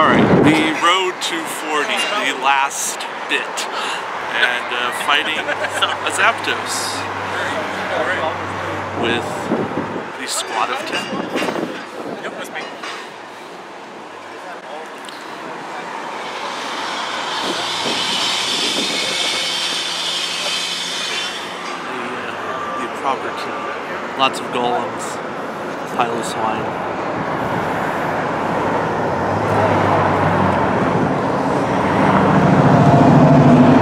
All right, the road to 40, the last bit, and uh, fighting a Zapdos with the squad of 10. Yep, that's me. The, uh, the proper team. Lots of golems, Piloswine.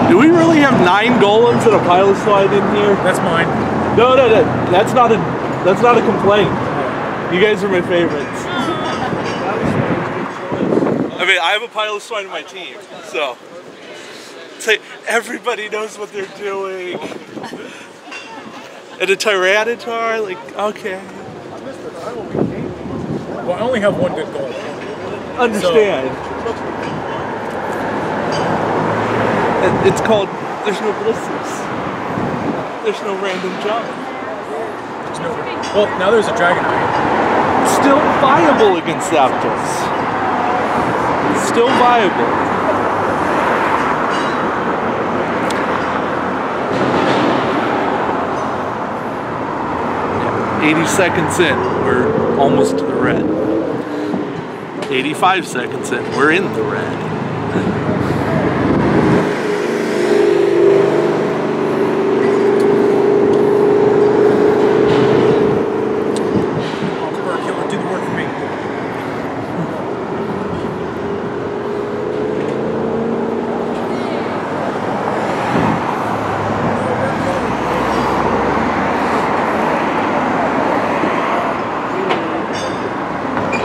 Do we really have nine golems and a Piloswine in here? That's mine. No, no, no. That's not a. That's not a complaint. You guys are my favorites. I mean, I have a Piloswine in my team, so. Say everybody knows what they're doing. And a Tyranitar, like, okay. Well, I only have one good goal. Understand. It- It's called. There's no blisters. There's no random jump. There's no. Well, now there's a Dragonite. Still viable against Zapdos. Still viable. 80 seconds in, we're almost to the red. 85 seconds in, we're in the red. Oh, Bird Killer, do the work for me.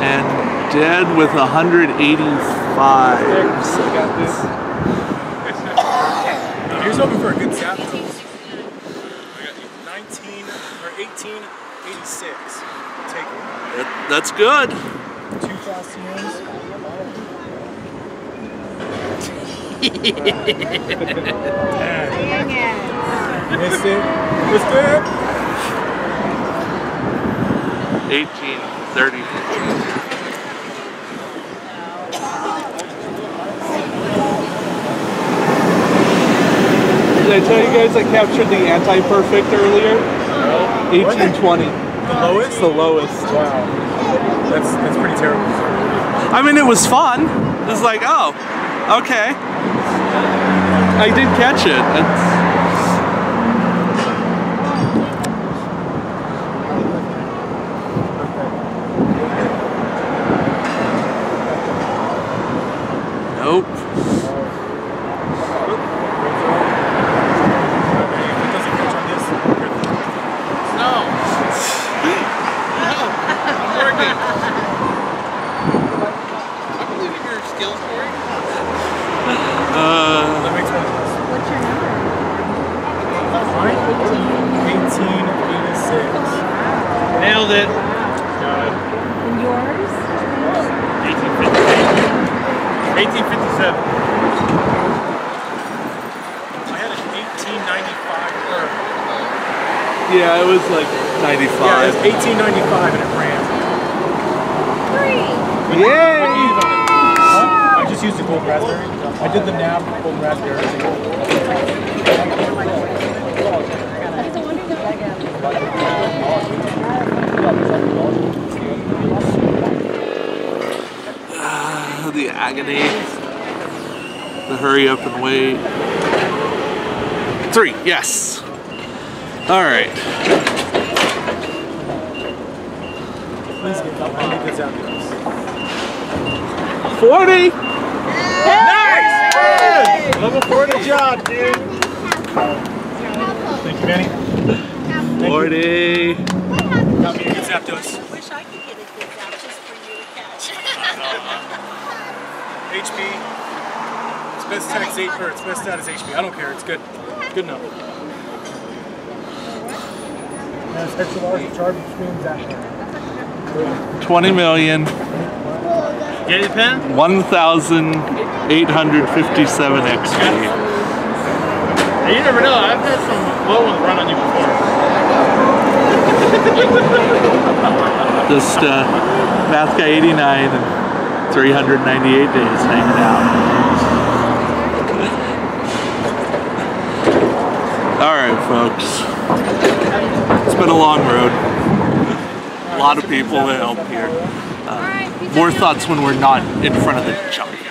And dead with 185 seconds. Here's hoping for a good Zapdos. I 19 or 1886. Take it. That- that's good. Two Falcions. Dang it. Missed it. Missed it. 18, I tell you guys I captured the anti-perfect earlier? 1820. The lowest? The lowest. Wow. That's that's pretty terrible. I mean, it was fun. It was like, oh, okay. I did catch it. It's, nope. If it doesn't catch on this, No. no. I'm working. I believe in your. Uh, that makes one of us. What's your number? Mine? 1886. Nailed it. Got it. And yours? 1857. I had an 1895 yeah, it was like 95. yeah, it was 1895 and it ran. Three. Yay! Huh? I just used the gold raspberry. I did the nab gold raspberry. Ah, the agony. The hurry up and wait. Three, yes. All right. Please get that. I need this out 40. Nice! Level 40 job, dude. Thank you, Manny. 40. Got me a good Zapdos. Wish I could get a good out just for you to catch. HP. Its best is 8 or its best stat is HP. I don't care. It's good. Good enough. Has extra large Zapdos. 20 million. Get pen? 1,857 XP. You never know. I've had some low ones run on you before. Just uh, Math Guy 89 and 398 days hanging out. All right, folks. It's been a long road. A lot of people to help here. Uh, more thoughts when we're not in front of the junk.